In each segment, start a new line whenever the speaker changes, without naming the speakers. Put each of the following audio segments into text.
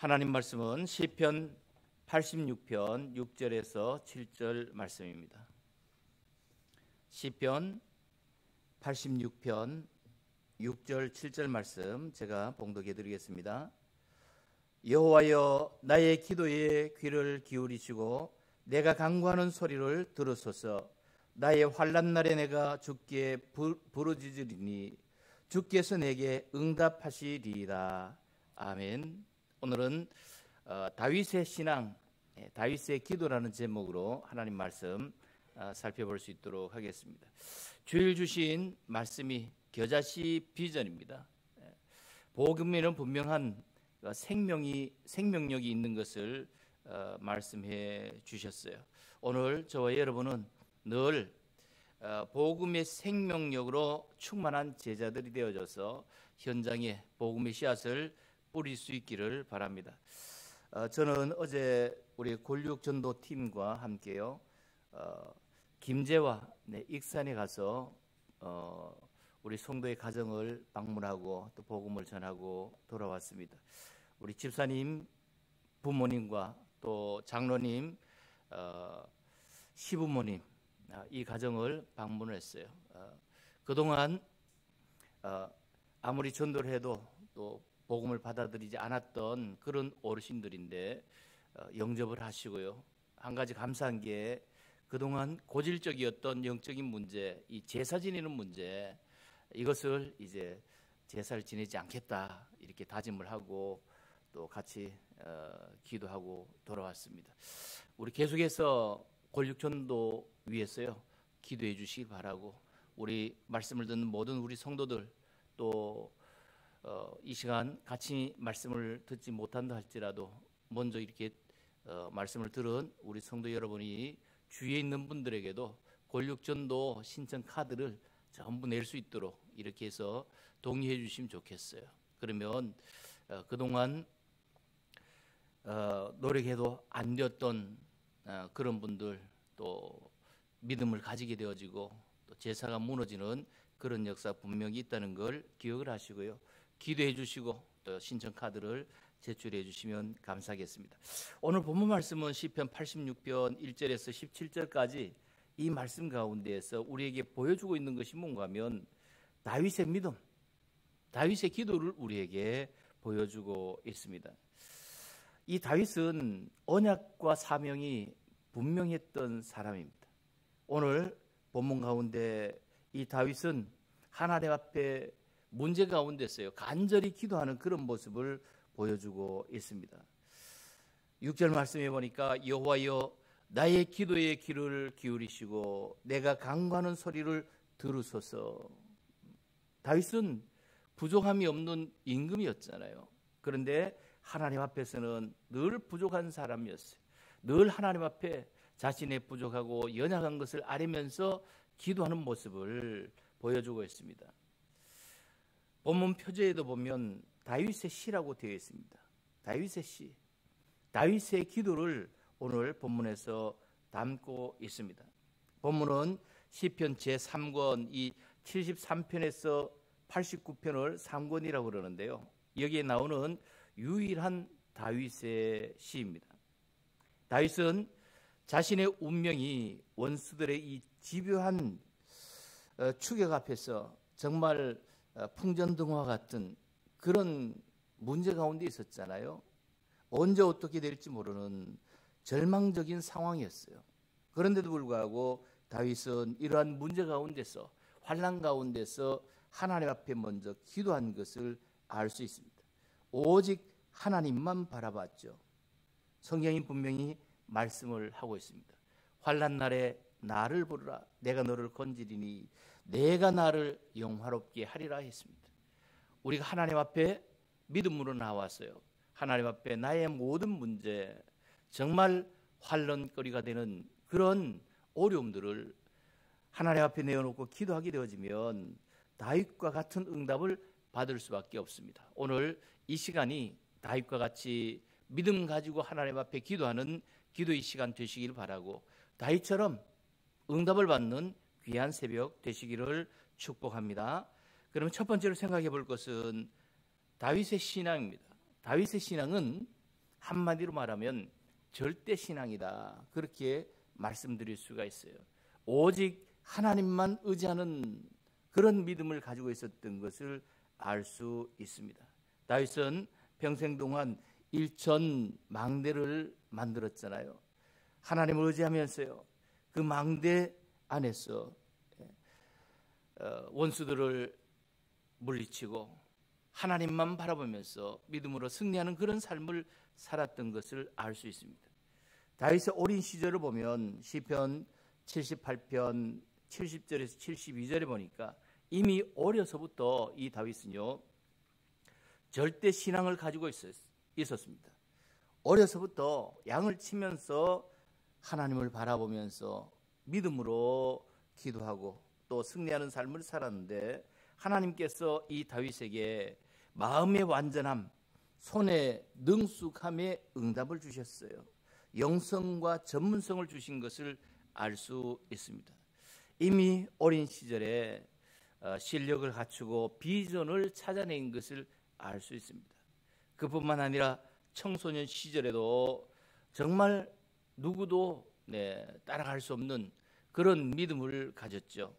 하나님 말씀은 시편 86편 6절에서 7절 말씀입니다. 시편 86편 6절 7절 말씀 제가 봉독해 드리겠습니다. 여호와여 나의 기도에 귀를 기울이시고 내가 간구하는 소리를 들으소서 나의 환난 날에 내가 주께 부르짖으리니 주께서 내게 응답하시리이다. 아멘. 오늘은 어, 다윗의 신앙, 예, 다윗의 기도라는 제목으로 하나님 말씀 어, 살펴볼 수 있도록 하겠습니다. 주일 주신 말씀이 겨자씨 비전입니다. 예, 복음에는 분명한 어, 생명이 생명력이 있는 것을 어, 말씀해 주셨어요. 오늘 저와 여러분은 늘 어, 복음의 생명력으로 충만한 제자들이 되어져서 현장에 복음의 씨앗을 뿌릴 수 있기를 바랍니다. 어, 저는 어제 우리 골육 전도 팀과 함께요 어, 김제와 네, 익산에 가서 어, 우리 성도의 가정을 방문하고 또 복음을 전하고 돌아왔습니다. 우리 집사님 부모님과 또 장로님 어, 시부모님 아, 이 가정을 방문을 했어요. 어, 그동안 어, 아무리 전도를 해도 또 복음을 받아들이지 않았던 그런 어르신들인데 어, 영접을 하시고요. 한 가지 감사한 게 그동안 고질적이었던 영적인 문제, 이 제사 지내는 문제 이것을 이제 제사를 지내지 않겠다 이렇게 다짐을 하고 또 같이 어, 기도하고 돌아왔습니다. 우리 계속해서 권력전도 위해서요 기도해 주시기 바라고 우리 말씀을 듣는 모든 우리 성도들 또 어, 이 시간 같이 말씀을 듣지 못한다 할지라도 먼저 이렇게 어, 말씀을 들은 우리 성도 여러분이 주위에 있는 분들에게도 권력전도 신청 카드를 전부 낼 수 있도록 이렇게 해서 동의해 주시면 좋겠어요. 그러면 어, 그동안 어, 노력해도 안 되었던 어, 그런 분들 또 믿음을 가지게 되어지고 또 제사가 무너지는 그런 역사 분명히 있다는 걸 기억을 하시고요. 기도해 주시고 또 신청 카드를 제출해 주시면 감사하겠습니다. 오늘 본문 말씀은 시편 86편 1절에서 17절까지 이 말씀 가운데에서 우리에게 보여주고 있는 것이 뭔가 하면 다윗의 믿음, 다윗의 기도를 우리에게 보여주고 있습니다. 이 다윗은 언약과 사명이 분명했던 사람입니다. 오늘 본문 가운데 이 다윗은 하나님 앞에 문제 가운데서요. 간절히 기도하는 그런 모습을 보여주고 있습니다. 6절 말씀해 보니까 여호와여 나의 기도에 귀를 기울이시고 내가 강구하는 소리를 들으소서. 다윗은 부족함이 없는 임금이었잖아요. 그런데 하나님 앞에서는 늘 부족한 사람이었어요. 늘 하나님 앞에 자신의 부족하고 연약한 것을 아리면서 기도하는 모습을 보여주고 있습니다. 본문 표제에도 보면 다윗의 시라고 되어 있습니다. 다윗의 시. 다윗의 기도를 오늘 본문에서 담고 있습니다. 본문은 시편 제3권 이 73편에서 89편을 3권이라고 그러는데요. 여기에 나오는 유일한 다윗의 시입니다. 다윗은 자신의 운명이 원수들의 이 집요한 어, 추격 앞에서 정말 어, 풍전등화 같은 그런 문제 가운데 있었잖아요. 언제 어떻게 될지 모르는 절망적인 상황이었어요. 그런데도 불구하고 다윗은 이러한 문제 가운데서 환란 가운데서 하나님 앞에 먼저 기도한 것을 알 수 있습니다. 오직 하나님만 바라봤죠. 성경이 분명히 말씀을 하고 있습니다. 환란 날에 나를 부르라 내가 너를 건지리니 내가 나를 영화롭게 하리라 했습니다. 우리가 하나님 앞에 믿음으로 나왔어요. 하나님 앞에 나의 모든 문제, 정말 환란거리가 되는 그런 어려움들을 하나님 앞에 내어놓고 기도하게 되어지면 다윗과 같은 응답을 받을 수밖에 없습니다. 오늘 이 시간이 다윗과 같이 믿음 가지고 하나님 앞에 기도하는 기도의 시간 되시길 바라고 다윗처럼 응답을 받는 귀한 새벽 되시기를 축복합니다. 그러면 첫 번째로 생각해 볼 것은 다윗의 신앙입니다. 다윗의 신앙은 한마디로 말하면 절대 신앙이다. 그렇게 말씀드릴 수가 있어요. 오직 하나님만 의지하는 그런 믿음을 가지고 있었던 것을 알 수 있습니다. 다윗은 평생 동안 일천 망대를 만들었잖아요. 하나님을 의지하면서요. 그 망대 안에서 원수들을 물리치고 하나님만 바라보면서 믿음으로 승리하는 그런 삶을 살았던 것을 알 수 있습니다. 다윗의 어린 시절을 보면 시편 78편 70절에서 72절에 보니까 이미 어려서부터 이 다윗은요 절대 신앙을 가지고 있었, 있었습니다. 어려서부터 양을 치면서 하나님을 바라보면서 믿음으로 기도하고 또 승리하는 삶을 살았는데 하나님께서 이 다윗에게 마음의 완전함, 손의 능숙함에 응답을 주셨어요. 영성과 전문성을 주신 것을 알 수 있습니다. 이미 어린 시절에 어, 실력을 갖추고 비전을 찾아낸 것을 알 수 있습니다. 그뿐만 아니라 청소년 시절에도 정말 누구도 네, 따라갈 수 없는 그런 믿음을 가졌죠.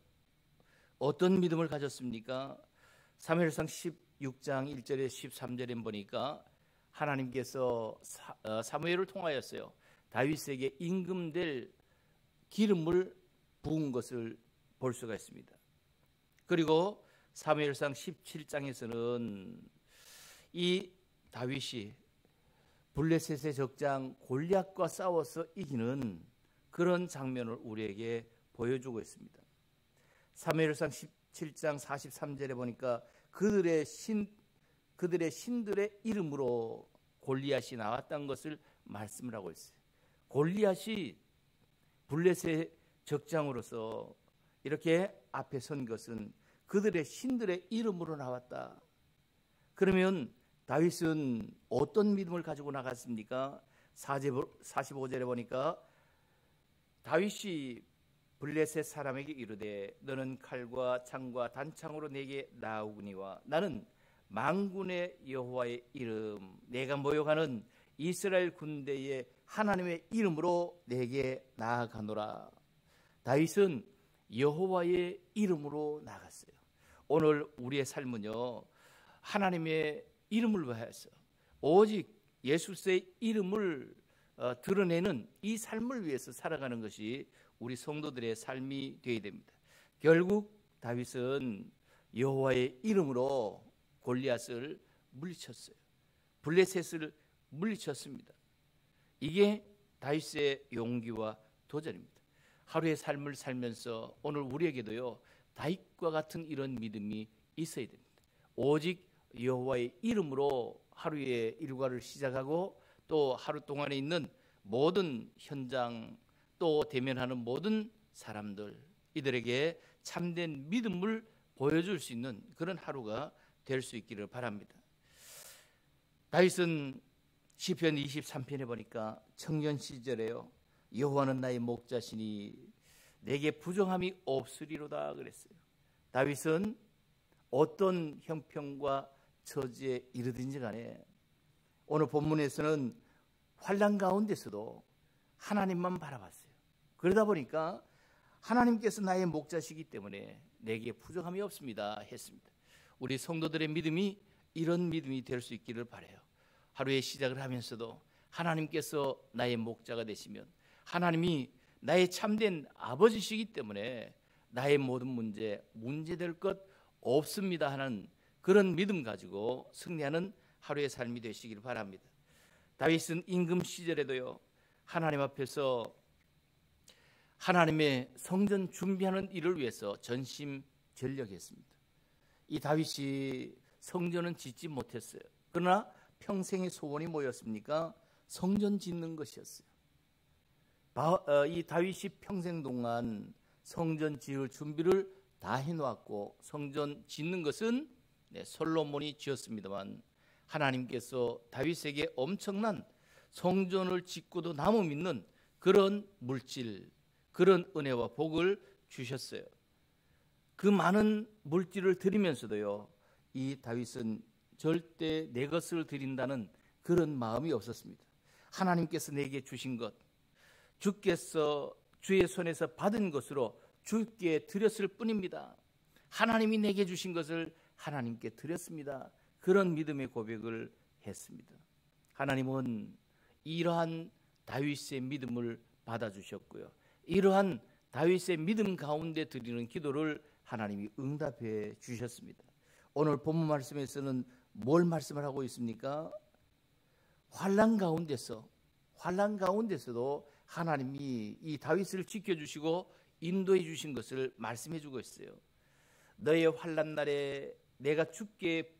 어떤 믿음을 가졌습니까? 사무엘상 16장 1절에 13절에 보니까 하나님께서 사, 어, 사무엘을 통하였어요. 다윗에게 임금될 기름을 부은 것을 볼 수가 있습니다. 그리고 사무엘상 17장에서는 이 다윗이 블레셋의 적장 골리앗과 싸워서 이기는 그런 장면을 우리에게 보여주고 있습니다. 사무엘상 17장 43절에 보니까 그들의 신 그들의 신들의 이름으로 골리앗이 나왔다는 것을 말씀을 하고 있어요. 골리앗이 블레셋 적장으로서 이렇게 앞에 선 것은 그들의 신들의 이름으로 나왔다. 그러면 다윗은 어떤 믿음을 가지고 나갔습니까? 45절에 보니까 다윗이 블레셋 사람에게 이르되 너는 칼과 창과 단창으로 내게 나오거니와 나는 망군의 여호와의 이름 내가 모여가는 이스라엘 군대의 하나님의 이름으로 내게 나아가노라. 다윗은 여호와의 이름으로 나갔어요. 오늘 우리의 삶은요 하나님의 이름을 위해서 오직 예수의 이름을 어, 드러내는 이 삶을 위해서 살아가는 것이 우리 성도들의 삶이 되어야 됩니다. 결국 다윗은 여호와의 이름으로 골리앗을 물리쳤어요. 블레셋을 물리쳤습니다. 이게 다윗의 용기와 도전입니다. 하루의 삶을 살면서 오늘 우리에게도요 다윗과 같은 이런 믿음이 있어야 됩니다. 오직 여호와의 이름으로 하루의 일과를 시작하고 또 하루 동안에 있는 모든 현장 또 대면하는 모든 사람들 이들에게 참된 믿음을 보여줄 수 있는 그런 하루가 될 수 있기를 바랍니다. 다윗은 시편 23편에 보니까 청년 시절에요. 여호와는 나의 목자시니 내게 부정함이 없으리로다 그랬어요. 다윗은 어떤 형편과 처지에 이르든지 간에 오늘 본문에서는 환란 가운데서도 하나님만 바라봤어요. 그러다 보니까 하나님께서 나의 목자시기 때문에 내게 부정함이 없습니다 했습니다. 우리 성도들의 믿음이 이런 믿음이 될 수 있기를 바래요. 하루의 시작을 하면서도 하나님께서 나의 목자가 되시면 하나님이 나의 참된 아버지시기 때문에 나의 모든 문제 문제될 것 없습니다 하는 그런 믿음 가지고 승리하는 하루의 삶이 되시기를 바랍니다. 다윗은 임금 시절에도요 하나님 앞에서 하나님의 성전 준비하는 일을 위해서 전심 전력했습니다. 이 다윗이 성전은 짓지 못했어요. 그러나 평생의 소원이 뭐였습니까? 성전 짓는 것이었어요. 어, 이 다윗이 평생 동안 성전 지을 준비를 다 해놓았고 성전 짓는 것은 네, 솔로몬이 지었습니다만 하나님께서 다윗에게 엄청난 성전을 짓고도 남음 있는 그런 물질, 그런 은혜와 복을 주셨어요. 그 많은 물질을 드리면서도요, 이 다윗은 절대 내 것을 드린다는 그런 마음이 없었습니다. 하나님께서 내게 주신 것, 주께서 주의 손에서 받은 것으로 주께 드렸을 뿐입니다. 하나님이 내게 주신 것을 하나님께 드렸습니다. 그런 믿음의 고백을 했습니다. 하나님은 이러한 다윗의 믿음을 받아주셨고요. 이러한 다윗의 믿음 가운데 드리는 기도를 하나님이 응답해 주셨습니다. 오늘 본문 말씀에서는 뭘 말씀을 하고 있습니까? 환란 가운데서 환란 가운데서도 하나님이 이 다윗을 지켜 주시고 인도해 주신 것을 말씀해 주고 있어요. 너의 환란 날에 내가 죽게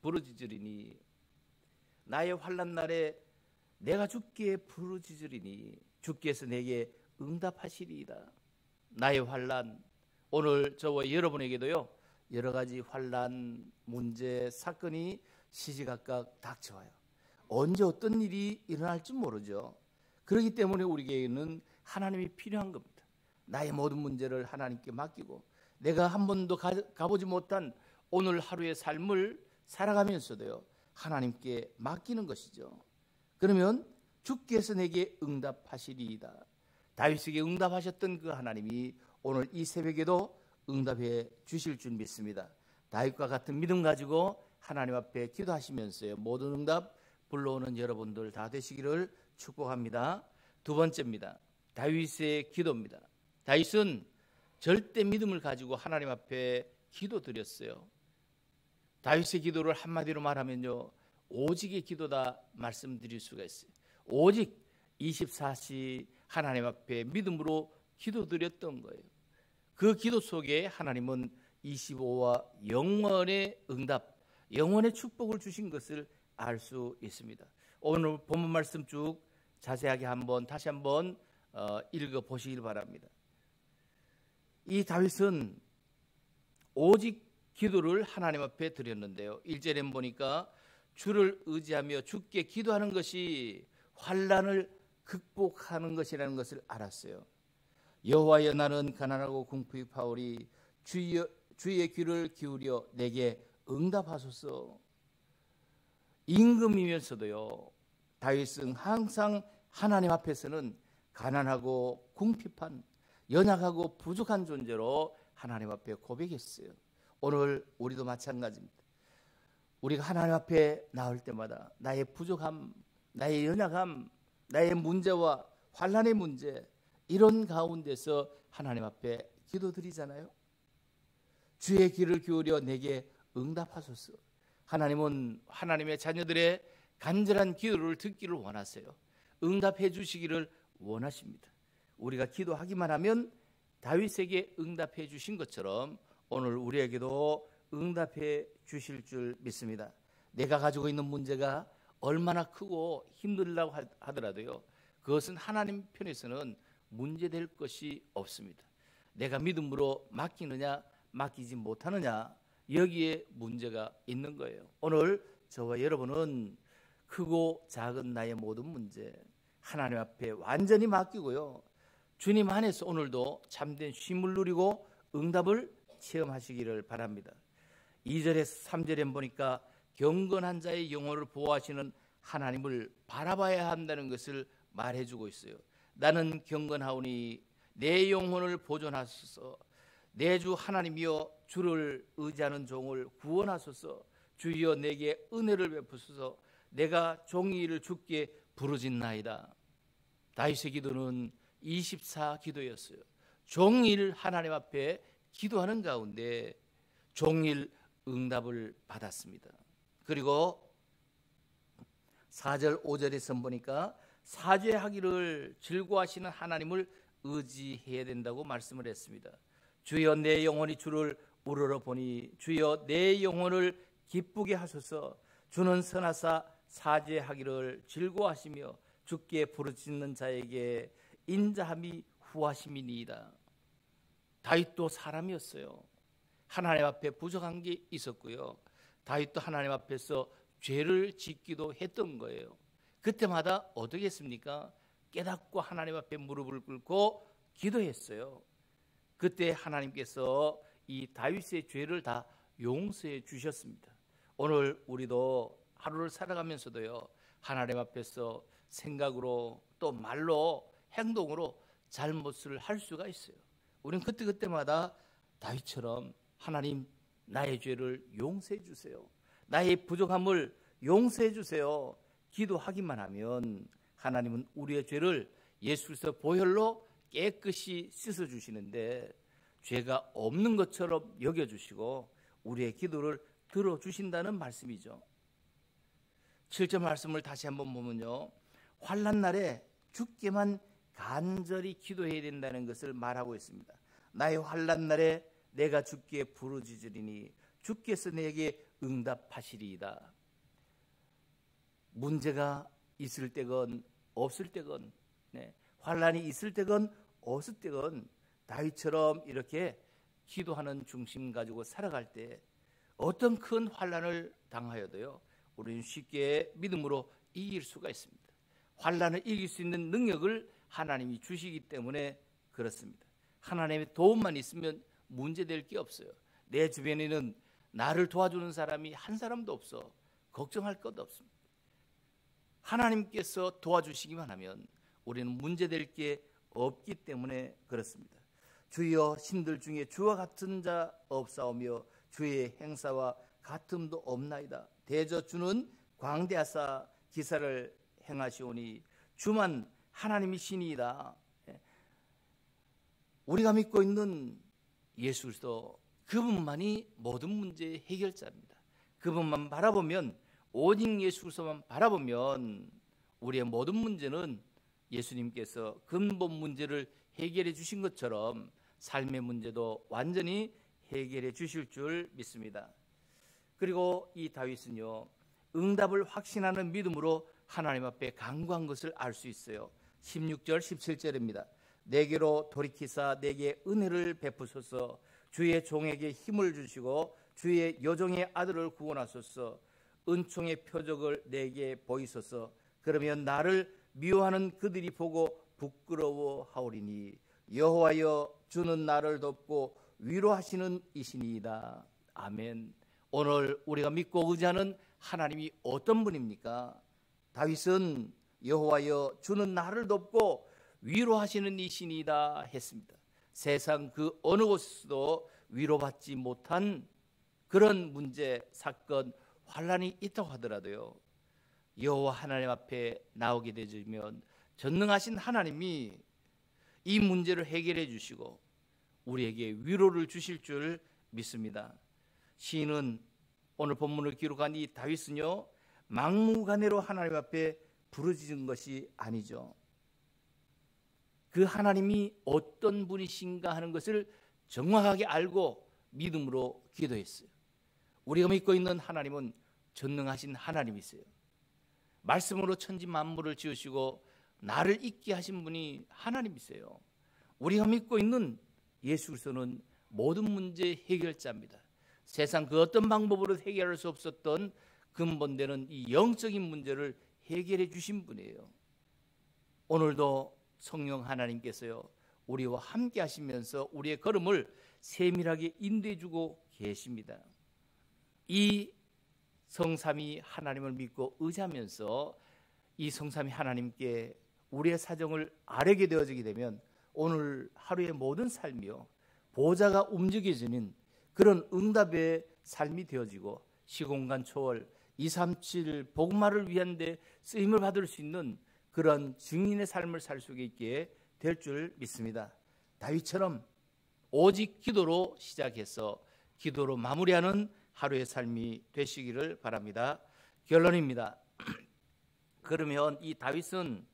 부르짖으리니 나의 환란 날에 내가 죽게 부르짖으리니 주께서 내게 응답하시리이다. 나의 환란 오늘 저와 여러분에게도요 여러 가지 환란 문제 사건이 시시각각 닥쳐와요. 언제 어떤 일이 일어날지 모르죠. 그렇기 때문에 우리에게는 하나님이 필요한 겁니다. 나의 모든 문제를 하나님께 맡기고 내가 한 번도 가, 가보지 못한 오늘 하루의 삶을 살아가면서도요 하나님께 맡기는 것이죠. 그러면 주께서 내게 응답하시리이다. 다윗에게 응답하셨던 그 하나님이 오늘 이 새벽에도 응답해 주실 줄 믿습니다. 다윗과 같은 믿음 가지고 하나님 앞에 기도하시면서요. 모든 응답 불러오는 여러분들 다 되시기를 축복합니다. 두 번째입니다. 다윗의 기도입니다. 다윗은 절대 믿음을 가지고 하나님 앞에 기도드렸어요. 다윗의 기도를 한마디로 말하면요. 오직의 기도다 말씀드릴 수가 있어요. 오직 24시 하나님 앞에 믿음으로 기도드렸던 거예요. 그 기도 속에 하나님은 25와 영원의 응답, 영원의 축복을 주신 것을 알 수 있습니다. 오늘 본문 말씀 쭉 자세하게 한번 다시 한번 어, 읽어 보시길 바랍니다. 이 다윗은 오직 기도를 하나님 앞에 드렸는데요. 1절에 보니까 주를 의지하며 주께 기도하는 것이 환란을 극복하는 것이라는 것을 알았어요. 여호와여 나는 가난하고 궁핍 파오리 주의, 주의 귀를 기울여 내게 응답하소서. 임금이면서도요. 다윗은 항상 하나님 앞에서는 가난하고 궁핍한 연약하고 부족한 존재로 하나님 앞에 고백했어요. 오늘 우리도 마찬가지입니다. 우리가 하나님 앞에 나올 때마다 나의 부족함, 나의 연약함, 나의 문제와 환란의 문제 이런 가운데서 하나님 앞에 기도드리잖아요. 주의 귀를 기울여 내게 응답하소서. 하나님은 하나님의 자녀들의 간절한 기도를 듣기를 원하세요. 응답해 주시기를 원하십니다. 우리가 기도하기만 하면 다윗에게 응답해 주신 것처럼 오늘 우리에게도 응답해 주실 줄 믿습니다. 내가 가지고 있는 문제가 얼마나 크고 힘들다고 하더라도요. 그것은 하나님 편에서는 문제될 것이 없습니다. 내가 믿음으로 맡기느냐 맡기지 못하느냐 여기에 문제가 있는 거예요. 오늘 저와 여러분은 크고 작은 나의 모든 문제 하나님 앞에 완전히 맡기고요. 주님 안에서 오늘도 참된 쉼을 누리고 응답을 체험하시기를 바랍니다. 2절에서 3절에 보니까 경건한 자의 영혼을 보호하시는 하나님을 바라봐야 한다는 것을 말해주고 있어요. 나는 경건하오니 내 영혼을 보존하소서. 내 주 하나님이여 주를 의지하는 종을 구원하소서. 주여 내게 은혜를 베푸소서. 내가 종이 를 죽게 부르짖나이다. 다윗의 기도는 24 기도였어요. 종일 하나님 앞에 기도하는 가운데 종일 응답을 받았습니다. 그리고 4절 5절에서 보니까 사죄하기를 즐거워하시는 하나님을 의지해야 된다고 말씀을 했습니다. 주여 내 영혼이 주를 우러러 보니 주여 내 영혼을 기쁘게 하소서 주는 선하사 사죄하기를 즐거워하시며 주께 부르짖는 자에게 인자함이 후하심이니이다. 다윗도 사람이었어요. 하나님 앞에 부족한 게 있었고요. 다윗도 하나님 앞에서 죄를 짓기도 했던 거예요. 그때마다 어떻게 했습니까? 깨닫고 하나님 앞에 무릎을 꿇고 기도했어요. 그때 하나님께서 이 다윗의 죄를 다 용서해 주셨습니다. 오늘 우리도 하루를 살아가면서도요. 하나님 앞에서 생각으로 또 말로 행동으로 잘못을 할 수가 있어요. 우리는 그때 그때마다 다윗처럼 하나님 나의 죄를 용서해 주세요. 나의 부족함을 용서해 주세요. 기도하기만 하면 하나님은 우리의 죄를 예수 그리스도 보혈로 깨끗이 씻어 주시는데 죄가 없는 것처럼 여겨 주시고 우리의 기도를 들어 주신다는 말씀이죠. 7절 말씀을 다시 한번 보면요. 환난 날에 죽게만 간절히 기도해야 된다는 것을 말하고 있습니다. 나의 환난 날에 내가 주께 부르짖으리니 주께서 내게 응답하시리이다. 문제가 있을 때건 없을 때건 네, 환란이 있을 때건 없을 때건 다윗처럼 이렇게 기도하는 중심 가지고 살아갈 때 어떤 큰 환란을 당하여도요 우리는 쉽게 믿음으로 이길 수가 있습니다. 환란을 이길 수 있는 능력을 하나님이 주시기 때문에 그렇습니다. 하나님의 도움만 있으면 문제될 게 없어요. 내 주변에는 나를 도와주는 사람이 한 사람도 없어. 걱정할 것 없습니다. 하나님께서 도와주시기만 하면 우리는 문제될 게 없기 때문에 그렇습니다. 주여 신들 중에 주와 같은 자 없사오며 주의 행사와 같음도 없나이다. 대저 주는 광대하사 기사를 행하시오니 주만 하나님이 신이다. 예. 우리가 믿고 있는 예수 그리스도 그분만이 모든 문제의 해결자입니다. 그분만 바라보면 오직 예수 그리스도만 바라보면 우리의 모든 문제는 예수님께서 근본 문제를 해결해 주신 것처럼 삶의 문제도 완전히 해결해 주실 줄 믿습니다. 그리고 이 다윗은요. 응답을 확신하는 믿음으로 하나님 앞에 강구한 것을 알 수 있어요. 16절 17절입니다. 내게로 돌이키사 내게 은혜를 베푸소서. 주의 종에게 힘을 주시고 주의 여종의 아들을 구원하소서. 은총의 표적을 내게 보이소서. 그러면 나를 미워하는 그들이 보고 부끄러워하오리니 여호와여 주는 나를 돕고 위로하시는 이신이다. 아멘. 오늘 우리가 믿고 의지하는 하나님이 어떤 분입니까? 다윗은 여호와여 주는 나를 돕고 위로하시는 이신이다 했습니다. 세상 그 어느 곳에서도 위로받지 못한 그런 문제, 사건, 환란이 있다고 하더라도요. 여호와 하나님 앞에 나오게 되면 전능하신 하나님이 이 문제를 해결해 주시고 우리에게 위로를 주실 줄 믿습니다. 시인은 오늘 본문을 기록한 이 다윗은요 막무가내로 하나님 앞에 부르짖은 것이 아니죠. 그 하나님이 어떤 분이신가 하는 것을 정확하게 알고 믿음으로 기도했어요. 우리가 믿고 있는 하나님은 전능하신 하나님이세요. 말씀으로 천지 만물을 지으시고 나를 있게 하신 분이 하나님이세요. 우리가 믿고 있는 예수 그리스도는 모든 문제 해결자입니다. 세상 그 어떤 방법으로 해결할 수 없었던 근본되는 이 영적인 문제를 해결해 주신 분이에요. 오늘도 성령 하나님께서요 우리와 함께 하시면서 우리의 걸음을 세밀하게 인도해 주고 계십니다. 이 성삼이 하나님을 믿고 의지하면서 이 성삼이 하나님께 우리의 사정을 아뢰게 되어지게 되면 오늘 하루의 모든 삶이요 보좌가 움직여지는 그런 응답의 삶이 되어지고 시공간 초월 237 복마를 위한 데 쓰임을 받을 수 있는 그런 증인의 삶을 살 수 있게 될 줄 믿습니다. 다윗처럼 오직 기도로 시작해서 기도로 마무리하는 하루의 삶이 되시기를 바랍니다. 결론입니다. 그러면 이 다윗은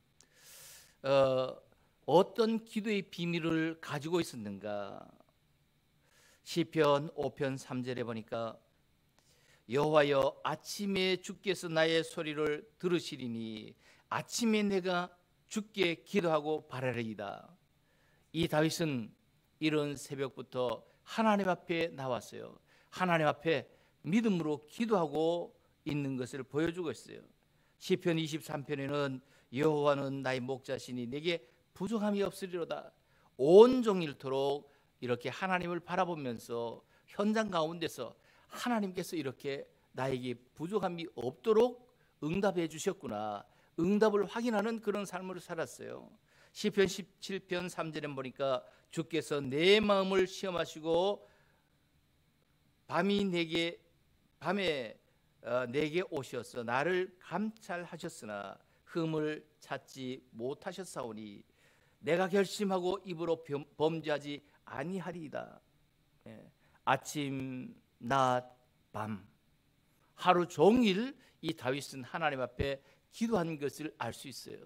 어, 어떤 기도의 비밀을 가지고 있었는가? 시편 5편 3절에 보니까 여호와여 아침에 주께서 나의 소리를 들으시리니 아침에 내가 주께 기도하고 바라리이다. 이 다윗은 이런 새벽부터 하나님 앞에 나왔어요. 하나님 앞에 믿음으로 기도하고 있는 것을 보여주고 있어요. 시편 23편에는 여호와는 나의 목자시니 내게 부족함이 없으리로다. 온 종일토록 이렇게 하나님을 바라보면서 현장 가운데서 하나님께서 이렇게 나에게 부족함이 없도록 응답해 주셨구나. 응답을 확인하는 그런 삶을 살았어요. 시편 17편 3절에 보니까 주께서 내 마음을 시험하시고 밤이 내게 밤에 어, 내게 오셔서 나를 감찰하셨으나 흠을 찾지 못하셨사오니 내가 결심하고 입으로 범죄하지 아니하리이다. 예. 아침, 낮, 밤 하루 종일 이 다윗은 하나님 앞에 기도한 것을 알 수 있어요.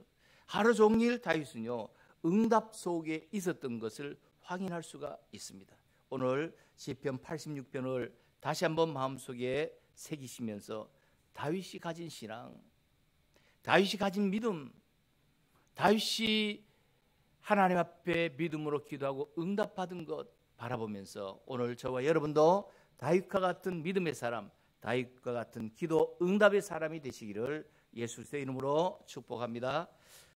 하루 종일 다윗은요 응답 속에 있었던 것을 확인할 수가 있습니다. 오늘 시편 86편을 다시 한번 마음속에 새기시면서 다윗이 가진 신앙, 다윗이 가진 믿음, 다윗이 하나님 앞에 믿음으로 기도하고 응답받은 것 바라보면서 오늘 저와 여러분도 다윗과 같은 믿음의 사람, 다윗과 같은 기도 응답의 사람이 되시기를 예수의 이름으로 축복합니다.